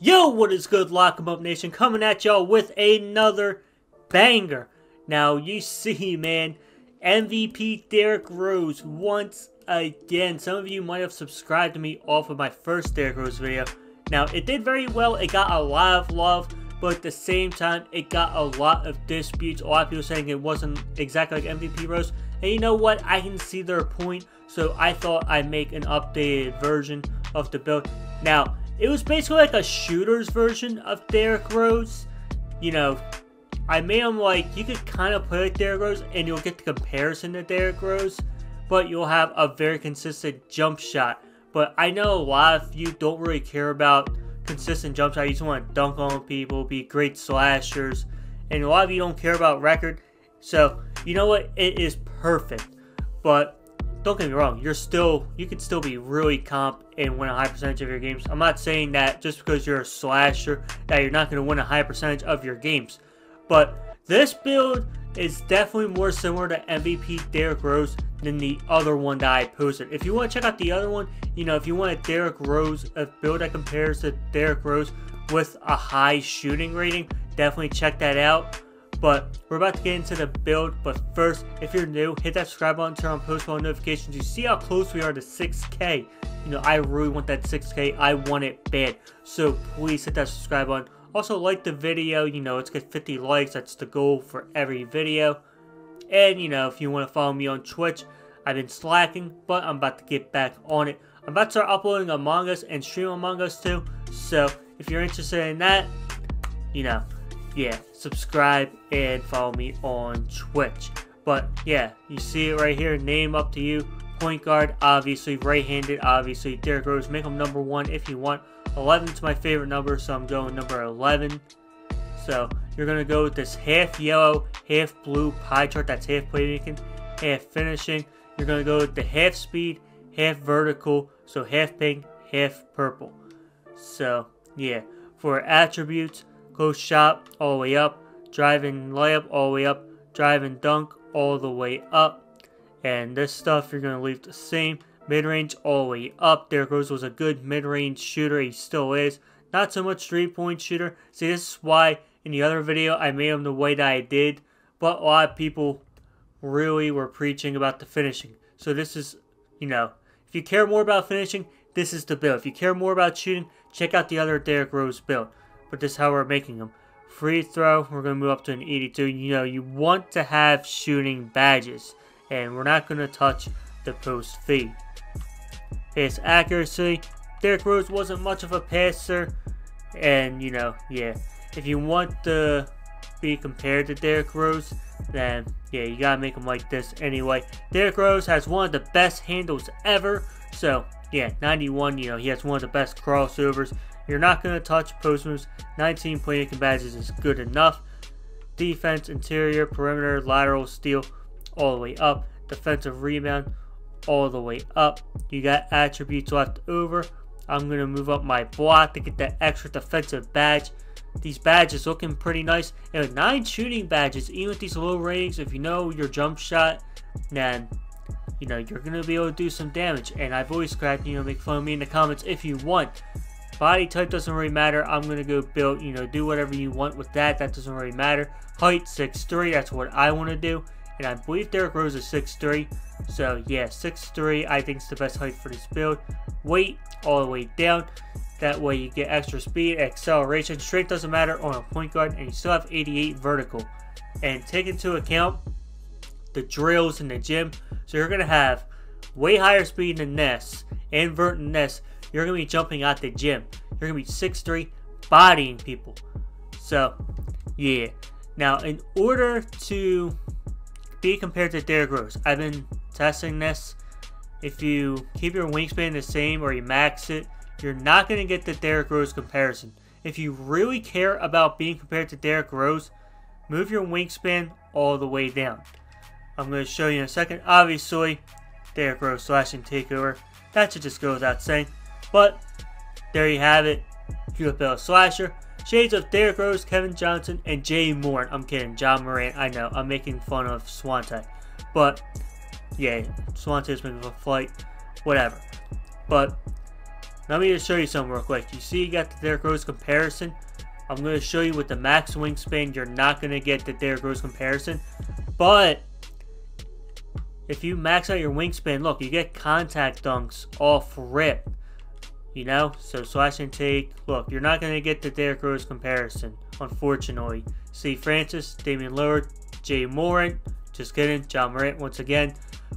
Yo, what is good, Lock 'em Up Nation? Coming at y'all with another banger. Now, you see, man, MVP Derrick Rose once again. Some of you might have subscribed to me off of my first Derrick Rose video. Now, it did very well. It got a lot of love, but at the same time, it got a lot of disputes. A lot of people saying it wasn't exactly like MVP Rose. And you know what? I can see their point, so I thought I'd make an updated version of the build. Now, it was basically like a shooter's version of Derrick Rose. You know, I made him like, you could kind of play like Derrick Rose and you'll get the comparison to Derrick Rose, but you'll have a very consistent jump shot. But I know a lot of you don't really care about consistent jump shot. You just want to dunk on people, be great slashers, and a lot of you don't care about record. So, you know what? It is perfect. But don't get me wrong, you're still you can still be really comp and win a high percentage of your games. I'm not saying that just because you're a slasher that you're not going to win a high percentage of your games. But this build is definitely more similar to MVP Derrick Rose than the other one that I posted. If you want to check out the other one, you know, if you want a Derrick Rose, a build that compares to Derrick Rose with a high shooting rating, definitely check that out. But we're about to get into the build. But first, if you're new, hit that subscribe button, turn on post notifications. You see how close we are to 6K. You know, I really want that 6K. I want it bad. So please hit that subscribe button. Also, like the video. You know, let's get 50 likes. That's the goal for every video. And, you know, if you want to follow me on Twitch, I've been slacking, but I'm about to get back on it. I'm about to start uploading Among Us and stream Among Us too. So, if you're interested in that, you know, yeah, subscribe and follow me on Twitch. But yeah, you see it right here. Name up to you. Point guard, obviously. Right-handed, obviously. Derrick Rose, make him number one if you want. 11 is my favorite number, so I'm going number 11. So you're going to go with this half yellow, half blue pie chart. That's half playmaking, half finishing. You're going to go with the half speed, half vertical. So half pink, half purple. So yeah, for attributes, Close shot all the way up. Driving layup all the way up. Driving dunk all the way up. And this stuff you're going to leave the same. Mid-range all the way up. Derrick Rose was a good mid-range shooter. He still is. Not so much three-point shooter. See, this is why in the other video I made him the way that I did. But a lot of people really were preaching about the finishing. So this is, you know, if you care more about finishing, this is the build. If you care more about shooting, check out the other Derrick Rose build but this is how we're making them. Free throw, we're going to move up to an 82. You know, you want to have shooting badges, and we're not going to touch the post feed. His accuracy, Derrick Rose wasn't much of a passer, and, you know, yeah, if you want to be compared to Derrick Rose, then, yeah, you got to make him like this anyway. Derrick Rose has one of the best handles ever, so, yeah, 91, you know, he has one of the best crossovers. You're not going to touch post moves. 19 playmaking badges is good enough. Defense, interior, perimeter, lateral, steal, all the way up. Defensive rebound, all the way up. You got attributes left over. I'm going to move up my block to get that extra defensive badge. These badges looking pretty nice. And 9 shooting badges, even with these low ratings, if you know your jump shot, then, you know, you're going to be able to do some damage. And I've always cracked, you know, make fun of me in the comments if you want. Body type doesn't really matter. I'm going to go build, you know, do whatever you want with that. That doesn't really matter. Height, 6'3". That's what I want to do. And I believe Derrick Rose is 6'3". So, yeah, 6'3", I think is the best height for this build. Weight, all the way down. That way you get extra speed, acceleration. Strength doesn't matter on a point guard. And you still have 88 vertical. And take into account the drills in the gym. So you're going to have way higher speed than Ness and Vert and Ness you're going to be jumping out the gym. You're going to be 6'3", bodying people. So, yeah. Now, in order to be compared to Derrick Rose, I've been testing this. If you keep your wingspan the same or you max it, you're not going to get the Derrick Rose comparison. If you really care about being compared to Derrick Rose, move your wingspan all the way down. I'm going to show you in a second. Obviously, Derrick Rose slashing takeover. That should just go without saying. But there you have it. Bill Slasher. Shades of Derrick Rose, Kevin Johnson, and Jay Moore. I'm kidding. Ja Morant. I know. I'm making fun of Swante. But, yeah. Swante's making a flight. Whatever. But, Let me just show you something real quick. You see you got the Derrick Rose comparison? I'm going to show you with the max wingspan, you're not going to get the Derrick Rose comparison. But if you max out your wingspan, look, you get contact dunks off rip. You know? So slash and take. Look, you're not going to get the Derrick Rose comparison, unfortunately. Steve Francis, Damian Lillard, Jay Morant. Just kidding. Ja Morant once again.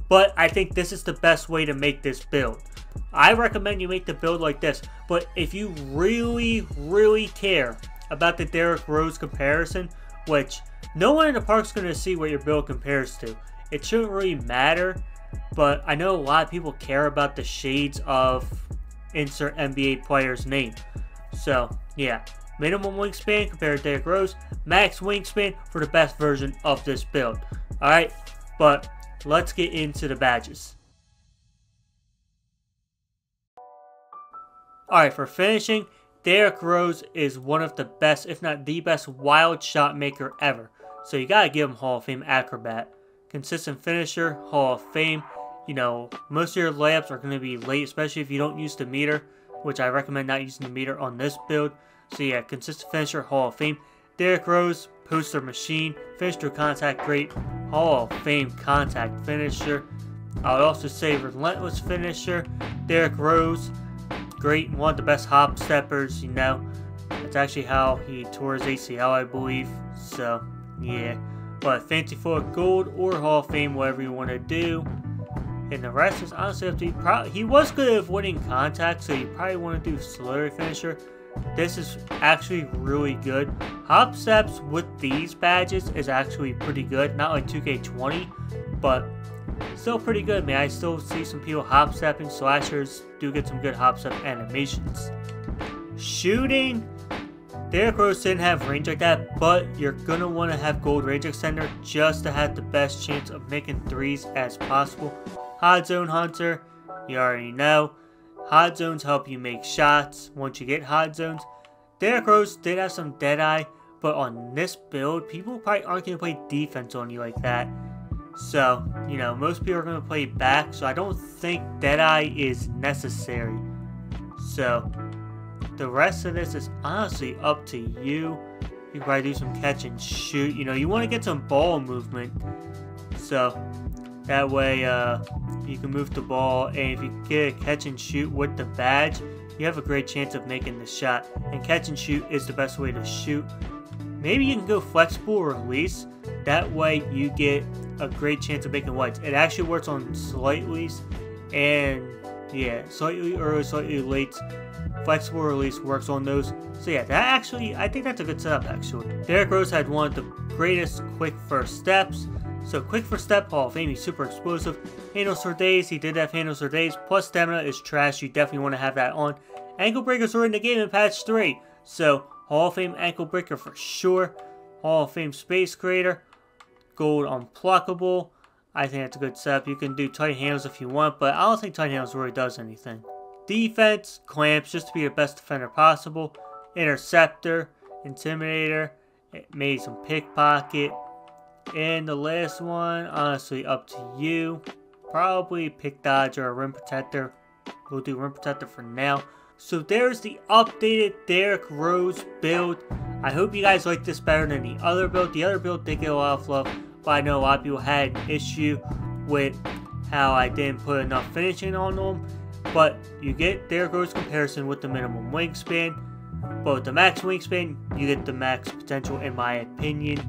But I think this is the best way to make this build. I recommend you make the build like this. But if you really, really care about the Derrick Rose comparison, which no one in the park's going to see what your build compares to. It shouldn't really matter, but I know a lot of people care about the shades of insert NBA player's name. So, yeah. Minimum wingspan compared to Derrick Rose. Max wingspan for the best version of this build. Alright, but let's get into the badges. Alright, for finishing, Derrick Rose is one of the best, if not the best, wild shot maker ever. So you gotta give him Hall of Fame acrobat. Consistent finisher, Hall of Fame. You know, most of your layups are going to be late, especially if you don't use the meter, which I recommend not using the meter on this build. So yeah, consistent finisher, Hall of Fame. Derrick Rose, poster machine, finish through contact great, Hall of Fame contact finisher. I would also say relentless finisher, Derrick Rose, great, one of the best hop steppers, you know. That's actually how he tore his ACL, I believe. So, yeah. But Fancy Footwork Gold or Hall of Fame, whatever you want to do. And the rest is honestly up to you. Pro he was good at winning contact, so you probably want to do slithery finisher. This is actually really good. Hop steps with these badges is actually pretty good. Not like 2K20, but still pretty good, man. I still see some people hop stepping. Slashers do get some good hop step animations. Shooting, Derrick Rose didn't have range like that, but you're going to want to have gold range extender just to have the best chance of making threes as possible. Hot zone hunter, you already know. Hot zones help you make shots once you get hot zones. Rose did have some dead eye, but on this build, people probably aren't going to play defense on you like that. So, you know, most people are going to play back, so I don't think Deadeye is necessary. So, the rest of this is honestly up to you. You probably do some catch and shoot. You know, you want to get some ball movement. So, that way uh, you can move the ball. And if you get a catch and shoot with the badge, you have a great chance of making the shot. And catch and shoot is the best way to shoot. Maybe you can go flexible or release. That way you get a great chance of making whites. It actually works on slightly and yeah, slightly early, slightly late Flexible release works on those. So yeah, that actually, I think that's a good setup actually. Derrick Rose had one of the greatest quick first steps. So quick first step, Hall of Fame, he's super explosive. Handles for days, he did have handles for days. Plus stamina is trash, you definitely want to have that on. Ankle breakers were in the game in patch 3. So Hall of Fame ankle breaker for sure. Hall of Fame space creator. Gold unpluckable. I think that's a good setup. You can do tight handles if you want, but I don't think tight handles really does anything. Defense, clamps, just to be the best defender possible. Interceptor, intimidator, maybe some pickpocket. And the last one, honestly, up to you. Probably pick Dodge or rim protector. We'll do rim protector for now. So there's the updated Derrick Rose build. I hope you guys like this better than the other build. The other build did get a lot of love, but I know a lot of people had an issue with how I didn't put enough finishing on them. But you get Derrick Rose comparison with the minimum wingspan. But with the max wingspan, you get the max potential in my opinion.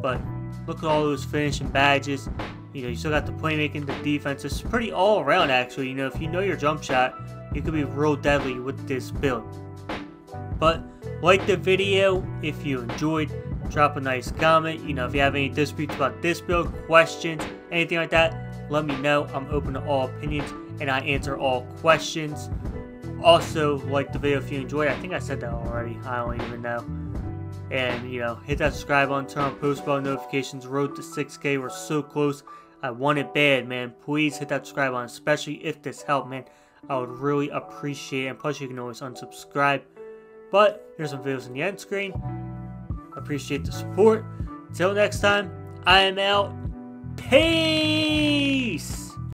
But look at all those finishing badges. You know, you still got the playmaking, the defense. It's pretty all around actually. You know, if you know your jump shot, you could be real deadly with this build. But like the video if you enjoyed. Drop a nice comment. You know, if you have any disputes about this build, questions, anything like that, let me know. I'm open to all opinions and I answer all questions. Also, like the video if you enjoyed. I think I said that already. I don't even know. And, you know, hit that subscribe button, turn on post bell notifications. Road to 6K. We're so close. I want it bad, man. Please hit that subscribe button, especially if this helped, man. I would really appreciate it. And plus, you can always unsubscribe. But, here's some videos in the end screen. Appreciate the support. Until next time, I am out. Peace!